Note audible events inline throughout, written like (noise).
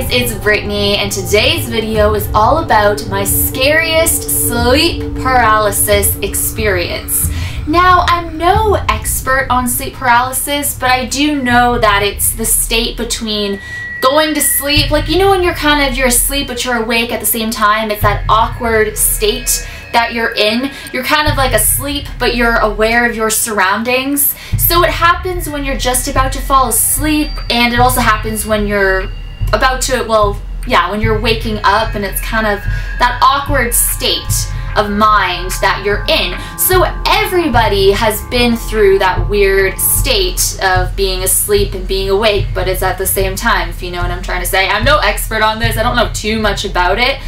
guys, it's Brittney and today's video is all about my scariest sleep paralysis experience. Now, I'm no expert on sleep paralysis, but I do know that it's the state between going to sleep, like you know when you're kind of, you're asleep but you're awake at the same time, it's that awkward state that you're in. You're kind of like asleep, but you're aware of your surroundings. So it happens when you're just about to fall asleep, and it also happens when you're about to, well, yeah, when you're waking up, and it's kind of that awkward state of mind that you're in. So everybody has been through that weird state of being asleep and being awake, but it's at the same time, if you know what I'm trying to say. I'm no expert on this, I don't know too much about it,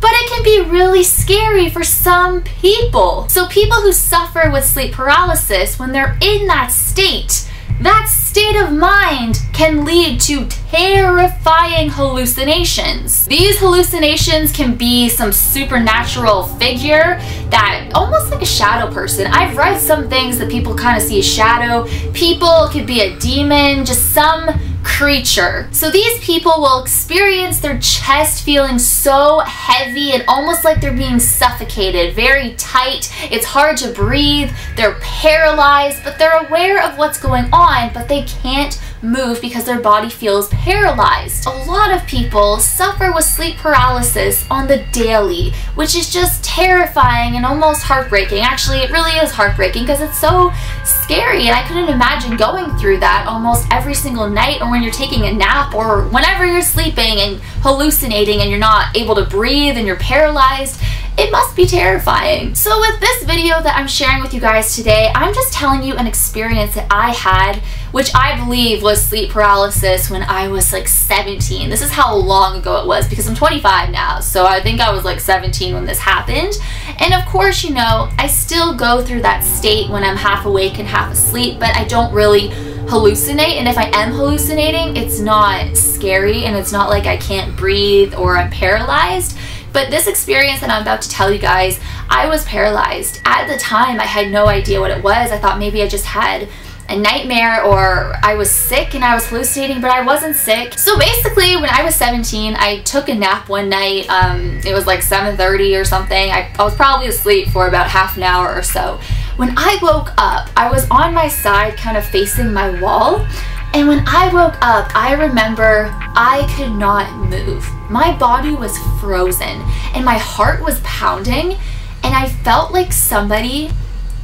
but it can be really scary for some people. So people who suffer with sleep paralysis, when they're in that state, that state of mind can lead to terrifying hallucinations. These hallucinations can be some supernatural figure that almost like a shadow person. I've read some things that people kind of see a shadow. People could be a demon, just some creature. So these people will experience their chest feeling so heavy and almost like they're being suffocated, very tight. It's hard to breathe. They're paralyzed, but they're aware of what's going on, but they can't move because their body feels paralyzed. A lot of people suffer with sleep paralysis on the daily, which is just terrifying and almost heartbreaking. Actually, it really is heartbreaking because it's so scary and I couldn't imagine going through that almost every single night or when you're taking a nap or whenever you're sleeping and hallucinating and you're not able to breathe and you're paralyzed it must be terrifying. So with this video that I'm sharing with you guys today, I'm just telling you an experience that I had, which I believe was sleep paralysis when I was like 17. This is how long ago it was because I'm 25 now, so I think I was like 17 when this happened. And of course, you know, I still go through that state when I'm half awake and half asleep, but I don't really hallucinate and if I am hallucinating it's not scary and it's not like I can't breathe or I'm paralyzed but this experience that I'm about to tell you guys, I was paralyzed. At the time, I had no idea what it was. I thought maybe I just had a nightmare or I was sick and I was hallucinating, but I wasn't sick. So basically, when I was 17, I took a nap one night. Um, it was like 7.30 or something. I, I was probably asleep for about half an hour or so. When I woke up, I was on my side kind of facing my wall and when I woke up, I remember I could not move. My body was frozen and my heart was pounding and I felt like somebody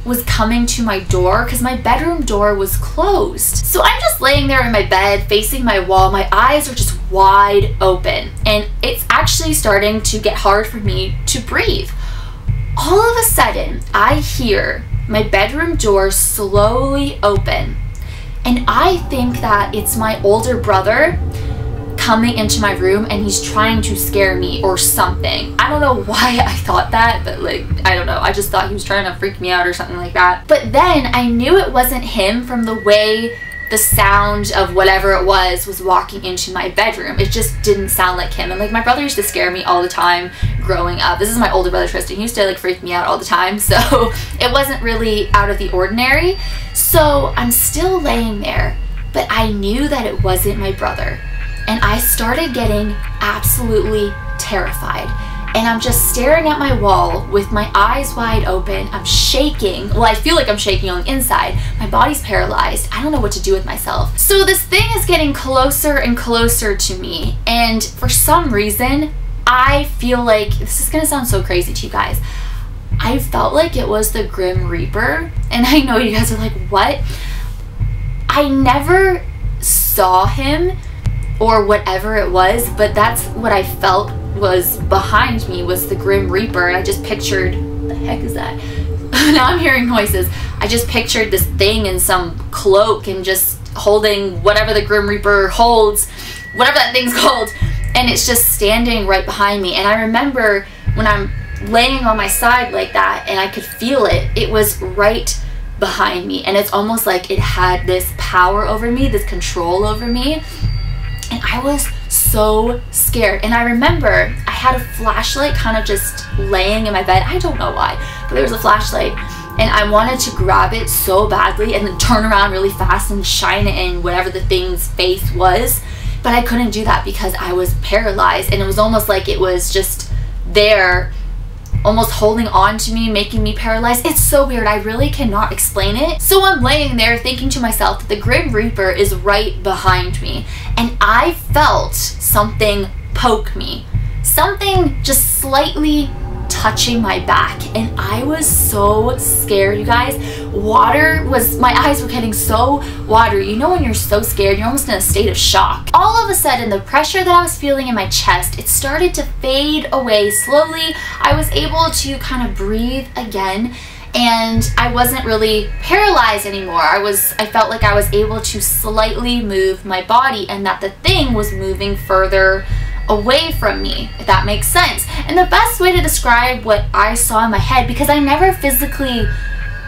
was coming to my door because my bedroom door was closed. So I'm just laying there in my bed facing my wall. My eyes are just wide open and it's actually starting to get hard for me to breathe. All of a sudden, I hear my bedroom door slowly open and I think that it's my older brother coming into my room and he's trying to scare me or something. I don't know why I thought that, but like, I don't know. I just thought he was trying to freak me out or something like that. But then I knew it wasn't him from the way the sound of whatever it was was walking into my bedroom. It just didn't sound like him. And like my brother used to scare me all the time growing up. This is my older brother Tristan. He used to like freak me out all the time. (laughs) So it wasn't really out of the ordinary. So I'm still laying there, but I knew that it wasn't my brother. And I started getting absolutely terrified and I'm just staring at my wall with my eyes wide open. I'm shaking. Well, I feel like I'm shaking on the inside. My body's paralyzed. I don't know what to do with myself. So this thing is getting closer and closer to me. And for some reason, I feel like, this is gonna sound so crazy to you guys. I felt like it was the Grim Reaper. And I know you guys are like, what? I never saw him or whatever it was, but that's what I felt was behind me was the Grim Reaper. And I just pictured, the heck is that? (laughs) now I'm hearing noises. I just pictured this thing in some cloak and just holding whatever the Grim Reaper holds, whatever that thing's (laughs) called, and it's just standing right behind me. And I remember when I'm laying on my side like that and I could feel it, it was right behind me. And it's almost like it had this power over me, this control over me. And I was so scared. And I remember I had a flashlight kind of just laying in my bed. I don't know why, but there was a flashlight. And I wanted to grab it so badly and then turn around really fast and shine it in whatever the thing's face was but I couldn't do that because I was paralyzed and it was almost like it was just there almost holding on to me, making me paralyzed. It's so weird. I really cannot explain it. So I'm laying there thinking to myself that the Grim Reaper is right behind me. And I felt something poke me. Something just slightly touching my back and I was so scared you guys water was my eyes were getting so watery you know when you're so scared you're almost in a state of shock all of a sudden the pressure that I was feeling in my chest it started to fade away slowly I was able to kind of breathe again and I wasn't really paralyzed anymore. I was I felt like I was able to slightly move my body and that the thing was moving further away from me, if that makes sense. And the best way to describe what I saw in my head, because I never physically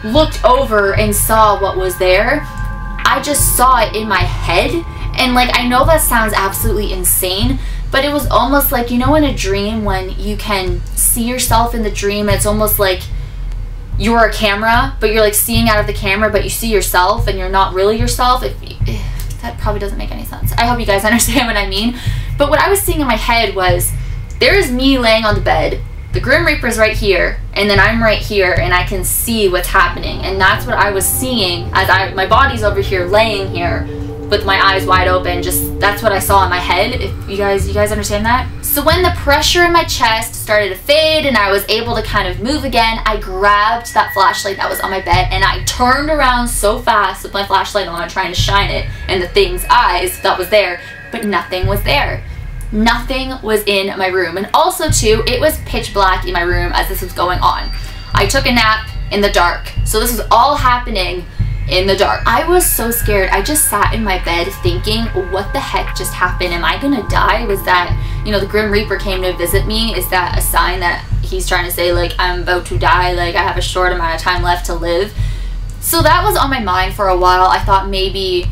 looked over and saw what was there, I just saw it in my head. And like, I know that sounds absolutely insane, but it was almost like, you know, in a dream when you can see yourself in the dream, it's almost like you're a camera, but you're like seeing out of the camera, but you see yourself and you're not really yourself. If eh, that probably doesn't make any sense. I hope you guys (laughs) understand what I mean. But what I was seeing in my head was there is me laying on the bed, the Grim Reaper's right here, and then I'm right here and I can see what's happening. And that's what I was seeing as I my body's over here laying here with my eyes wide open. Just that's what I saw in my head. If you guys you guys understand that? So when the pressure in my chest started to fade and I was able to kind of move again, I grabbed that flashlight that was on my bed and I turned around so fast with my flashlight on trying to shine it in the thing's eyes that was there, but nothing was there. Nothing was in my room. And also too, it was pitch black in my room as this was going on. I took a nap in the dark. So this was all happening in the dark. I was so scared. I just sat in my bed thinking, what the heck just happened? Am I gonna die? Was that, you know, the Grim Reaper came to visit me? Is that a sign that he's trying to say, like, I'm about to die, like, I have a short amount of time left to live? So that was on my mind for a while. I thought maybe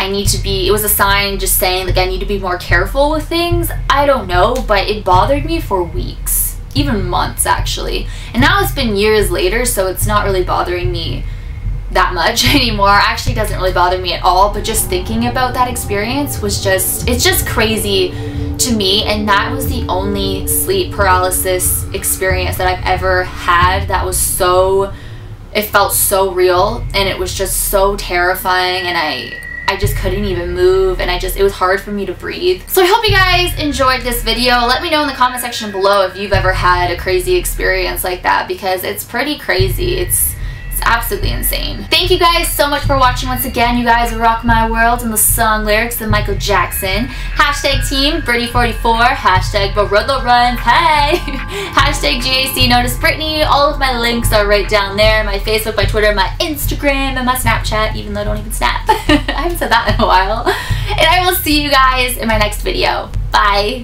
I need to be, it was a sign just saying, like, I need to be more careful with things. I don't know, but it bothered me for weeks, even months, actually. And now it's been years later, so it's not really bothering me that much (laughs) anymore. Actually doesn't really bother me at all, but just thinking about that experience was just, it's just crazy to me. And that was the only sleep paralysis experience that I've ever had that was so, it felt so real and it was just so terrifying and I, I just couldn't even move and I just, it was hard for me to breathe. So I hope you guys enjoyed this video. Let me know in the comment section below if you've ever had a crazy experience like that because it's pretty crazy. It's, absolutely insane. Thank you guys so much for watching once again. You guys rock my world and the song lyrics of Michael Jackson. Hashtag team Brittany44, hashtag Barilla hey! (laughs) hashtag GAC Notice Brittney. All of my links are right down there. My Facebook, my Twitter, my Instagram, and my Snapchat, even though I don't even snap. (laughs) I haven't said that in a while. And I will see you guys in my next video. Bye!